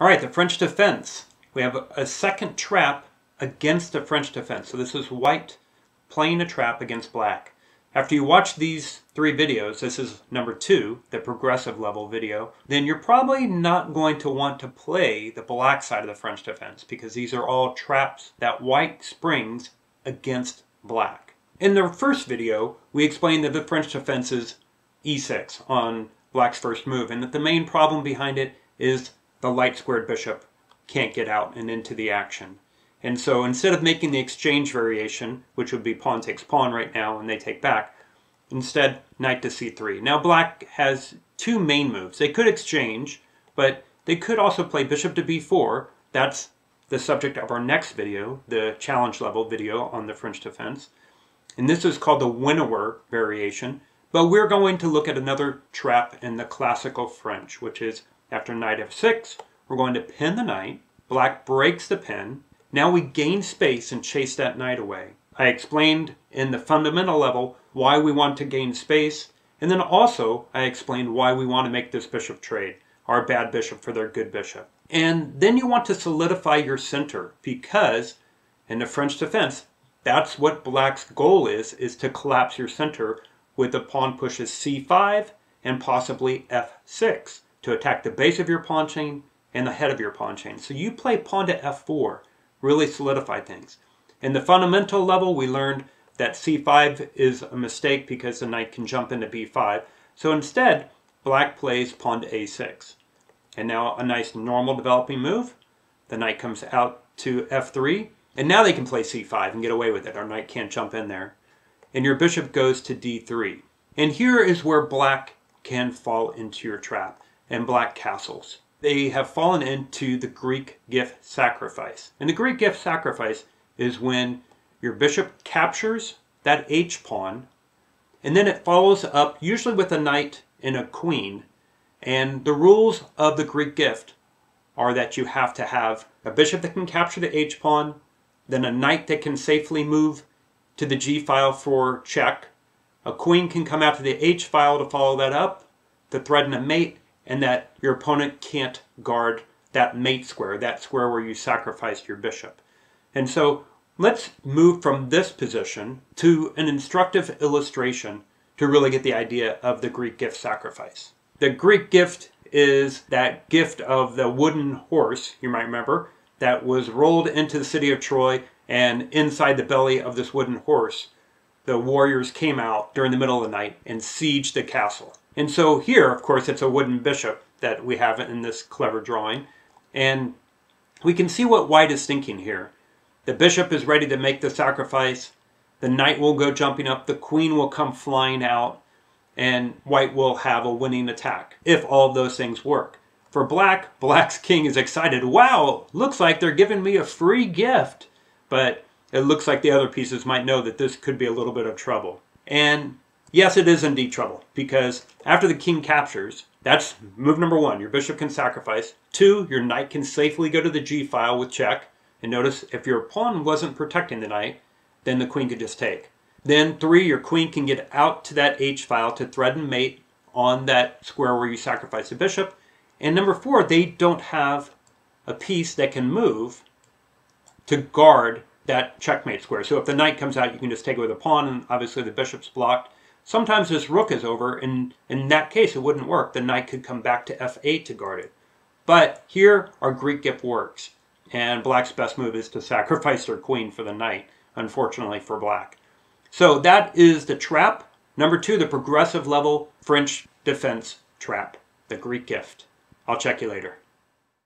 All right, the French defense. We have a, second trap against the French defense. So this is white playing a trap against black. After you watch these three videos, this is number two, the progressive level video, then you're probably not going to want to play the black side of the French defense because these are all traps that white springs against black. In the first video, we explained that the French defense is e6 on black's first move and that the main problem behind it is the light squared bishop can't get out and into the action. And so instead of making the exchange variation, which would be pawn takes pawn right now and they take back, instead knight to c3. Now black has two main moves. They could exchange, but they could also play bishop to b4. That's the subject of our next video, the challenge level video on the French defense. And this is called the Winawer variation. But we're going to look at another trap in the classical French, which is after knight f6, we're going to pin the knight. Black breaks the pin. Now we gain space and chase that knight away. I explained in the fundamental level why we want to gain space, and then also I explained why we want to make this bishop trade, our bad bishop for their good bishop. And then you want to solidify your center because in the French defense, that's what black's goal is, is to collapse your center with the pawn pushes c5 and possibly f6 to attack the base of your pawn chain and the head of your pawn chain. So you play pawn to f4, really solidify things. In the fundamental level, we learned that c5 is a mistake because the knight can jump into b5. So instead, black plays pawn to a6. And now a nice normal developing move. The knight comes out to f3. And now they can play c5 and get away with it. Our knight can't jump in there. And your bishop goes to d3. And here is where black can fall into your trap and black castles they have fallen into the Greek gift sacrifice. And the Greek gift sacrifice is when your bishop captures that H pawn, and then it follows up usually with a knight and a queen. And the rules of the Greek gift are that you have to have a bishop that can capture the H pawn, then a knight that can safely move to the G file for check. A queen can come to the H file to follow that up, to threaten a mate, and that your opponent can't guard that mate square, that square where you sacrificed your bishop. And so let's move from this position to an instructive illustration to really get the idea of the Greek gift sacrifice. The Greek gift is that gift of the wooden horse, you might remember, that was rolled into the city of Troy and inside the belly of this wooden horse, the warriors came out during the middle of the night and sieged the castle. And so here, of course, it's a wooden bishop that we have in this clever drawing. And we can see what white is thinking here. The bishop is ready to make the sacrifice. The knight will go jumping up. The queen will come flying out. And white will have a winning attack, if all those things work. For black, black's king is excited. Wow, looks like they're giving me a free gift. But it looks like the other pieces might know that this could be a little bit of trouble. And Yes, it is indeed trouble, because after the king captures, that's move number one, your bishop can sacrifice. Two, your knight can safely go to the g file with check. And notice, if your pawn wasn't protecting the knight, then the queen could just take. Then three, your queen can get out to that h file to threaten mate on that square where you sacrifice the bishop. And number four, they don't have a piece that can move to guard that checkmate square. So if the knight comes out, you can just take it with a pawn, and obviously the bishop's blocked. Sometimes this rook is over, and in that case it wouldn't work. The knight could come back to f8 to guard it. But here our Greek gift works, and black's best move is to sacrifice their queen for the knight, unfortunately for black. So that is the trap. Number two, the progressive level French defense trap, the Greek gift. I'll check you later.